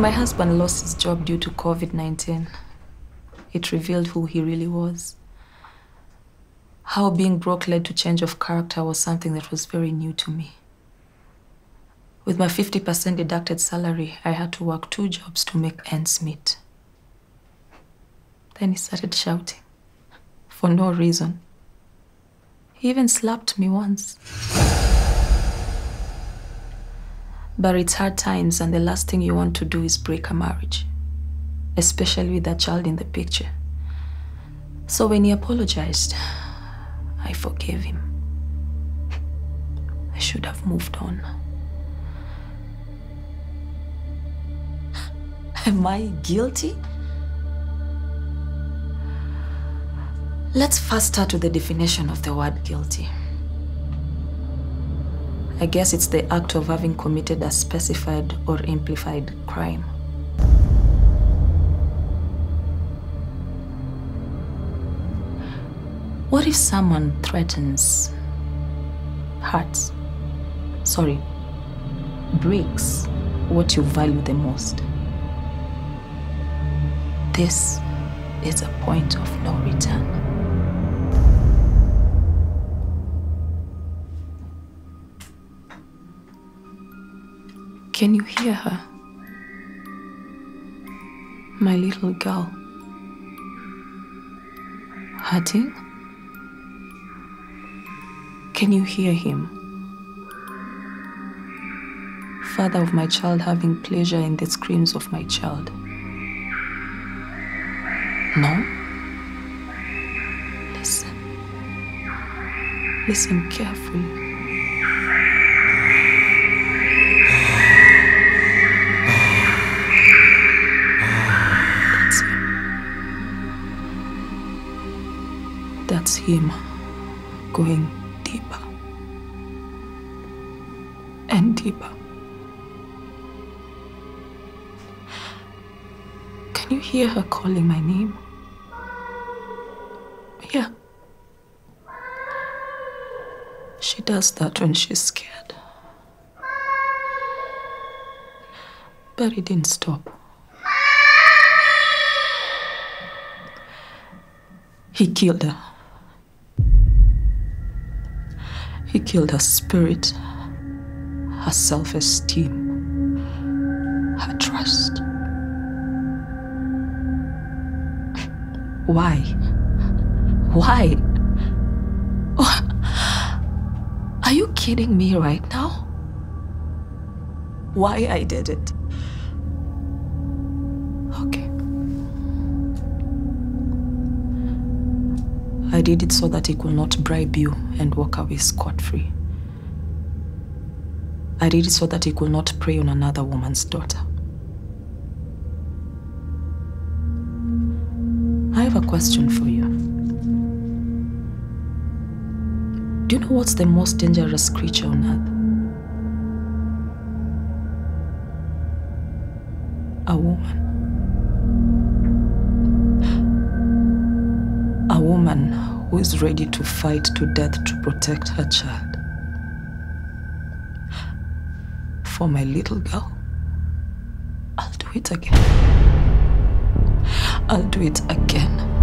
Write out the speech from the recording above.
my husband lost his job due to COVID 19, it revealed who he really was. How being broke led to change of character was something that was very new to me. With my 50% deducted salary, I had to work two jobs to make ends meet. Then he started shouting for no reason. He even slapped me once. But it's hard times, and the last thing you want to do is break a marriage, especially with that child in the picture. So when he apologized, I forgave him. I should have moved on. Am I guilty? Let's first start with the definition of the word guilty. I guess it's the act of having committed a specified or amplified crime. What if someone threatens, hurts, sorry, breaks what you value the most? This is a point of no return. Can you hear her? My little girl. Hurting? Can you hear him? Father of my child having pleasure in the screams of my child. No? Listen. Listen carefully. That's him going deeper and deeper. Can you hear her calling my name? Yeah. She does that when she's scared. But it didn't stop. He killed her. Killed her spirit, her self esteem, her trust. Why? Why? Are you kidding me right now? Why I did it? I did it so that he could not bribe you and walk away scot free. I did it so that he could not prey on another woman's daughter. I have a question for you. Do you know what's the most dangerous creature on earth? A woman. Is ready to fight to death to protect her child. For my little girl, I'll do it again. I'll do it again.